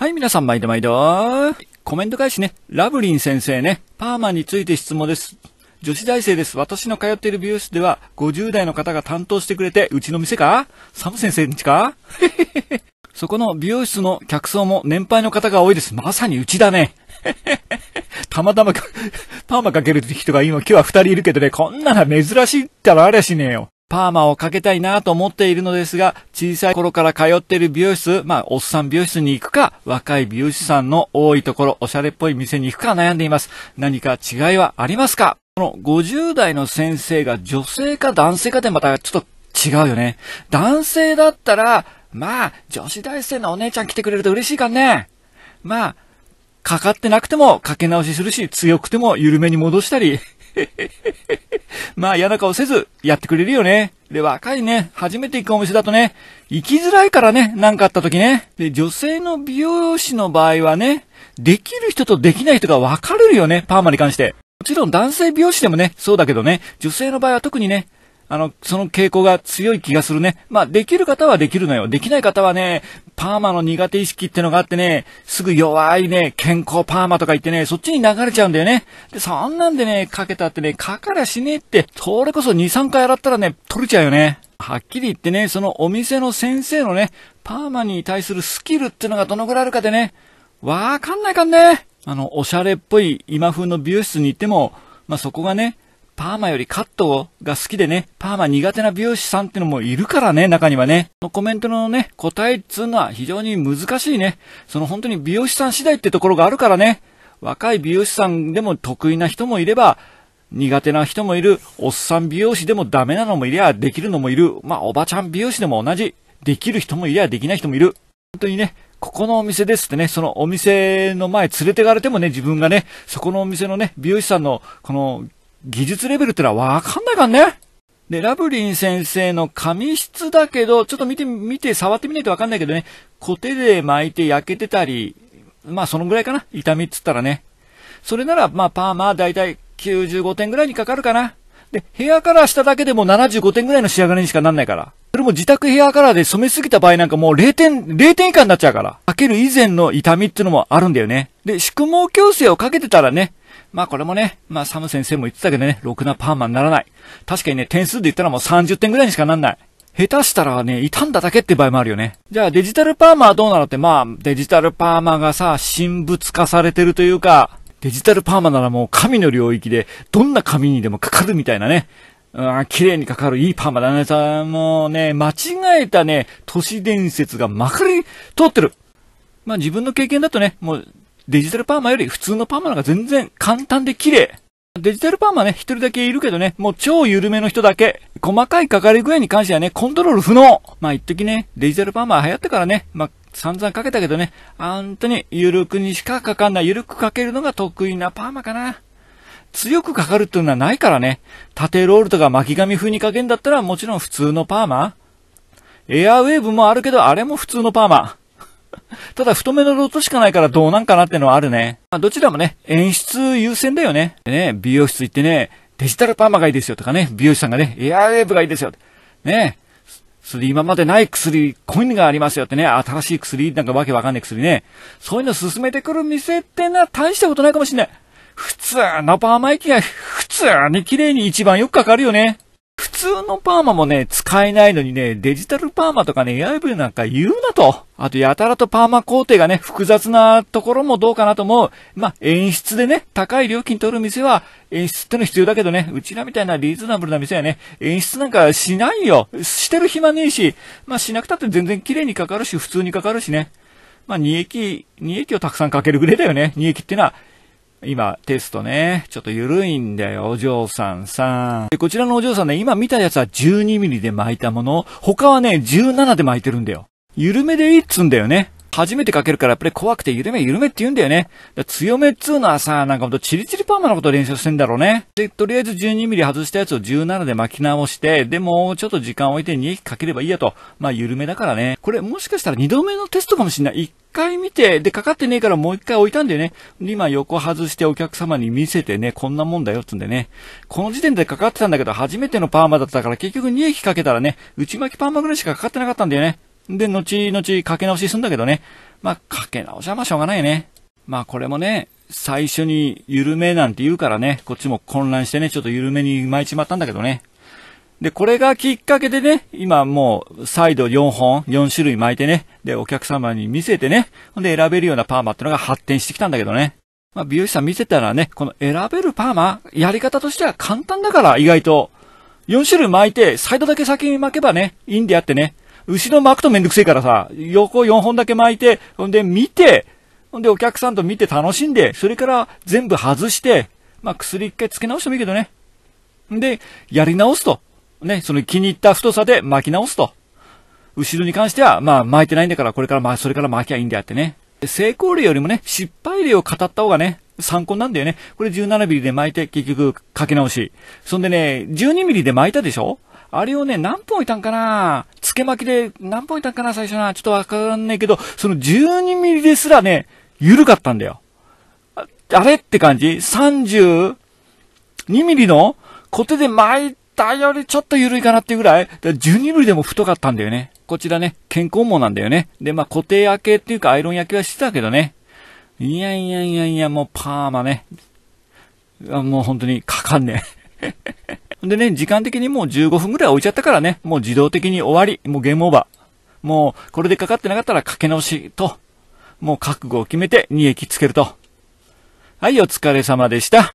はい、皆さん、毎度毎度。コメント返しね、ラブリン先生ね、パーマについて質問です。女子大生です。私の通っている美容室では、50代の方が担当してくれて、うちの店か？サム先生んちか？そこの美容室の客層も年配の方が多いです。まさにうちだね。たまたま、パーマかける人が今、今日は二人いるけどね、こんなの珍しいったらありゃしねえよ。パーマをかけたいなと思っているのですが、小さい頃から通っている美容室、まあ、おっさん美容室に行くか、若い美容師さんの多いところ、おしゃれっぽい店に行くか悩んでいます。何か違いはありますか？この50代の先生が女性か男性かでまたちょっと違うよね。男性だったら、まあ、女子大生のお姉ちゃん来てくれると嬉しいかね。まあ、かかってなくてもかけ直しするし、強くても緩めに戻したり。まあ嫌な顔せずやってくれるよね。で、若いね、初めて行くお店だとね、行きづらいからね、なんかあった時ね。で、女性の美容師の場合はね、できる人とできない人が分かれるよね、パーマに関して。もちろん男性美容師でもね、そうだけどね、女性の場合は特にね、あの、その傾向が強い気がするね。まあ、できる方はできるのよ。できない方はね、パーマの苦手意識ってのがあってね、すぐ弱いね、健康パーマとか言ってね、そっちに流れちゃうんだよね。で、そんなんでね、かけたってね、かからしねえって、それこそ2、3回洗ったらね、取れちゃうよね。はっきり言ってね、そのお店の先生のね、パーマに対するスキルってのがどのぐらいあるかでね、わかんないかんね。あの、おしゃれっぽい今風の美容室に行っても、まあ、そこがね、パーマよりカットが好きでね、パーマ苦手な美容師さんってのもいるからね、中にはね。のコメントのね、答えっつうのは非常に難しいね。その本当に美容師さん次第ってところがあるからね。若い美容師さんでも得意な人もいれば、苦手な人もいる。おっさん美容師でもダメなのもいりゃ、できるのもいる。まあ、おばちゃん美容師でも同じ。できる人もいりゃ、できない人もいる。本当にね、ここのお店ですってね、そのお店の前連れてかれてもね、自分がね、そこのお店のね、美容師さんの、この技術レベルってのはわかんないからね。で、ラブリン先生の髪質だけど、ちょっと見て、見て、触ってみないとわかんないけどね、コテで巻いて焼けてたり、まあそのぐらいかな、痛みっつったらね。それなら、まあパーマだいたい95点ぐらいにかかるかな。で、ヘアカラーしただけでも75点ぐらいの仕上がりにしかなんないから。それも自宅ヘアカラーで染めすぎた場合なんかもう0点、0点以下になっちゃうから。かける以前の痛みっていうのもあるんだよね。で、宿毛矯正をかけてたらね、まあこれもね、まあサム先生も言ってたけどね、ろくなパーマにならない。確かにね、点数で言ったらもう30点ぐらいにしかなんない。下手したらね、傷んだだけって場合もあるよね。じゃあデジタルパーマはどうなのって、まあデジタルパーマがさ、神仏化されてるというか、デジタルパーマならもう神の領域で、どんな髪にでもかかるみたいなね。うん、綺麗にかかるいいパーマだね。さ、もうね、間違えたね、都市伝説がまかり通ってる。まあ自分の経験だとね、もうデジタルパーマより普通のパーマの方が全然簡単で綺麗。デジタルパーマね、一人だけいるけどね、もう超緩めの人だけ。細かいかかり具合に関してはね、コントロール不能。まあ一時ね、デジタルパーマ流行ってからね、まあ散々かけたけどね、本当に緩くにしかかかんない、緩くかけるのが得意なパーマかな。強くかかるっていうのはないからね。縦ロールとか巻き髪風にかけんだったらもちろん普通のパーマ。エアウェーブもあるけど、あれも普通のパーマ。ただ太めのロートしかないからどうなんかなってのはあるね。まあ、どちらもね、演出優先だよね。でね、美容室行ってね、デジタルパーマがいいですよとかね、美容師さんがね、エアウェーブがいいですよ。ねそれで今までない薬、コインがありますよってね、新しい薬、なんかわけわかんない薬ね。そういうの進めてくる店ってのは大したことないかもしんない。普通のパーマ液が普通に綺麗に一番よくかかるよね。普通のパーマもね、使えないのにね、デジタルパーマとかね、エアイブなんか言うなと。あと、やたらとパーマ工程がね、複雑なところもどうかなと思う。まあ、演出でね、高い料金取る店は、演出っての必要だけどね、うちらみたいなリーズナブルな店はね、演出なんかしないよ。してる暇ねえし、まあ、しなくたって全然綺麗にかかるし、普通にかかるしね。まあ、二液、二液をたくさんかけるぐらいだよね。二液ってのは、今、テストね、ちょっと緩いんだよ、お嬢さんさん。で、こちらのお嬢さんね、今見たやつは12ミリで巻いたもの、他はね、17で巻いてるんだよ。緩めでいいっつんだよね。初めてかけるからやっぱり怖くて緩め緩めって言うんだよね。強めっつうのはさ、なんかほんとチリチリパーマのこと練習してんだろうね。で、とりあえず12ミリ外したやつを17で巻き直して、でもちょっと時間を置いて2液かければいいやと。まあ緩めだからね。これもしかしたら2度目のテストかもしんない。1回見て、で、かかってねえからもう1回置いたんだよね。今横外してお客様に見せてね、こんなもんだよっつんでね。この時点でかかってたんだけど、初めてのパーマだったから結局2液かけたらね、内巻きパーマぐらいしかかかってなかったんだよね。で、後々かけ直しすんだけどね。まあ、かけ直しはまあしょうがないね。まあ、これもね、最初に緩めなんて言うからね、こっちも混乱してね、ちょっと緩めに巻いちまったんだけどね。で、これがきっかけでね、今もう、再度4本、4種類巻いてね、で、お客様に見せてね、ほんで選べるようなパーマってのが発展してきたんだけどね。まあ、美容師さん見せたらね、この選べるパーマ、やり方としては簡単だから、意外と。4種類巻いて、サイドだけ先に巻けばね、いいんであってね。後ろ巻くとめんどくせえからさ、横4本だけ巻いて、ほんで見て、ほんでお客さんと見て楽しんで、それから全部外して、まあ薬一回付け直してもいいけどね。で、やり直すと。ね、その気に入った太さで巻き直すと。後ろに関しては、まあ巻いてないんだから、これからまあ、それから巻きゃいいんであってね。成功例よりもね、失敗例を語った方がね、参考なんだよね。これ17ミリで巻いて結局かけ直し。そんでね、12ミリで巻いたでしょ？あれをね、何分置いたんかな？付け巻きで何分置いたんかな？最初な。ちょっとわかんないけど、その12ミリですらね、緩かったんだよ。ああれって感じ ?32 ミリのコテで巻いたよりちょっと緩いかなっていうぐらい、ら12ミリでも太かったんだよね。こちらね、健康毛なんだよね。で、まあ固定焼けっていうかアイロン焼けはしてたけどね。いやいやいやいや、もうパーマね。もう本当にかかんねえ。でね、時間的にもう15分ぐらい置いちゃったからね、もう自動的に終わり。もうゲームオーバー。もう、これでかかってなかったらかけ直しと、もう覚悟を決めて2駅つけると。はい、お疲れ様でした。